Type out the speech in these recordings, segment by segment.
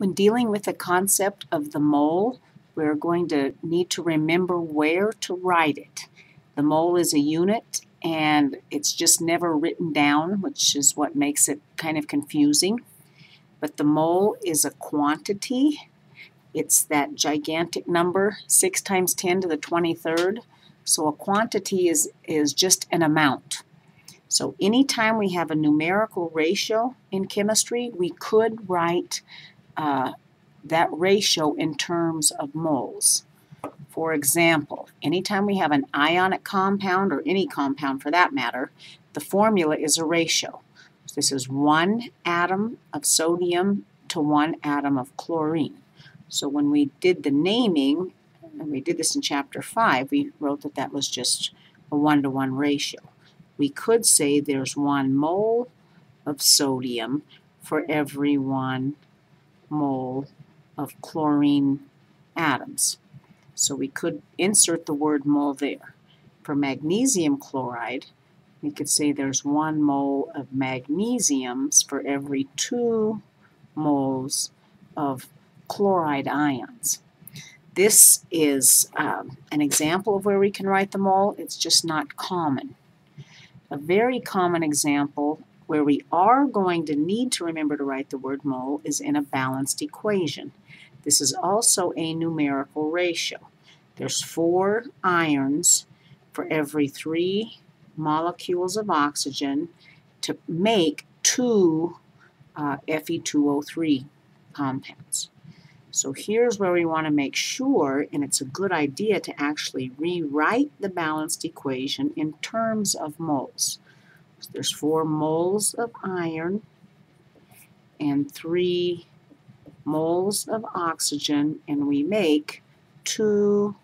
When dealing with the concept of the mole, we're going to need to remember where to write it. The mole is a unit and it's just never written down, which is what makes it kind of confusing. But the mole is a quantity. It's that gigantic number, 6 times 10 to the 23rd. So a quantity is, is just an amount. So anytime we have a numerical ratio in chemistry, we could write uh, that ratio in terms of moles. For example, anytime we have an ionic compound, or any compound for that matter, the formula is a ratio. This is one atom of sodium to one atom of chlorine. So when we did the naming, and we did this in chapter 5, we wrote that that was just a one-to-one -one ratio. We could say there's one mole of sodium for every one mole of chlorine atoms. So we could insert the word mole there. For magnesium chloride, we could say there's one mole of magnesiums for every two moles of chloride ions. This is um, an example of where we can write the mole. It's just not common. A very common example where we are going to need to remember to write the word mole is in a balanced equation. This is also a numerical ratio. There's four irons for every three molecules of oxygen to make two uh, Fe2O3 compounds. So here's where we want to make sure, and it's a good idea to actually rewrite the balanced equation in terms of moles. There's four moles of iron and three moles of oxygen, and we make two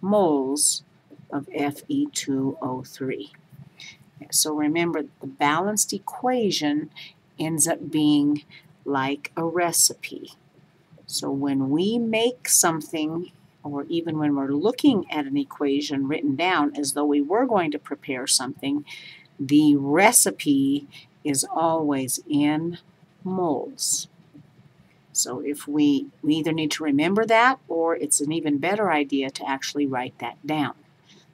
moles of Fe2O3. So remember, the balanced equation ends up being like a recipe. So when we make something, or even when we're looking at an equation written down as though we were going to prepare something, the recipe is always in moles. So if we, we either need to remember that or it's an even better idea to actually write that down.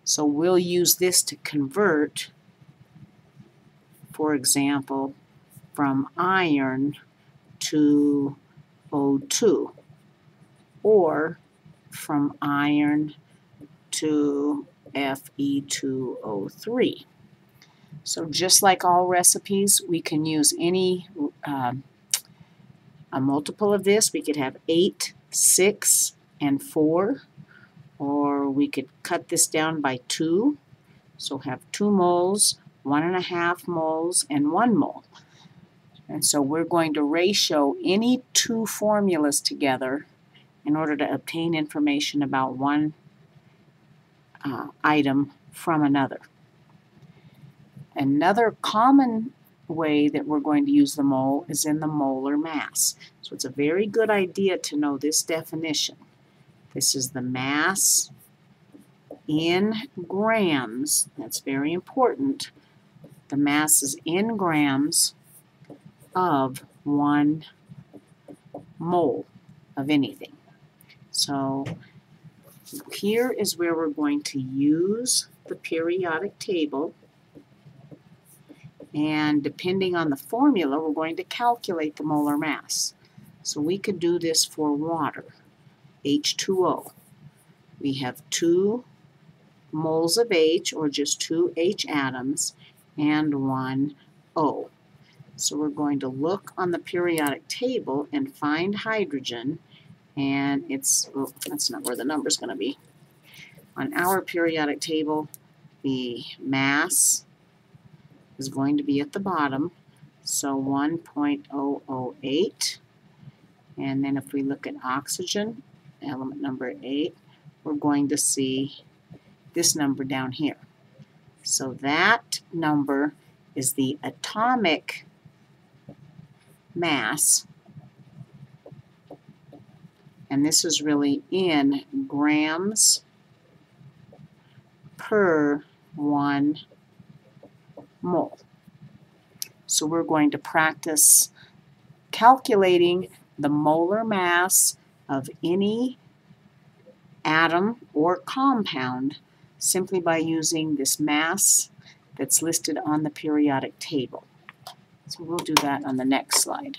So we'll use this to convert, for example, from iron to O2 or from iron to Fe2O3. So just like all recipes, we can use any uh, a multiple of this. We could have 8, 6, and 4. Or we could cut this down by 2. So have 2 moles, 1.5 moles, and 1 mole. And so we're going to ratio any two formulas together in order to obtain information about one uh, item from another. Another common way that we're going to use the mole is in the molar mass. So it's a very good idea to know this definition. This is the mass in grams. That's very important. The mass is in grams of one mole of anything. So here is where we're going to use the periodic table and depending on the formula we're going to calculate the molar mass. So we could do this for water, H2O. We have two moles of H or just two H atoms and one O. So we're going to look on the periodic table and find hydrogen and it's, well, that's not where the number's going to be. On our periodic table, the mass is going to be at the bottom, so 1.008. And then if we look at oxygen, element number 8, we're going to see this number down here. So that number is the atomic mass, and this is really in grams per one mole. So we're going to practice calculating the molar mass of any atom or compound simply by using this mass that's listed on the periodic table. So we'll do that on the next slide.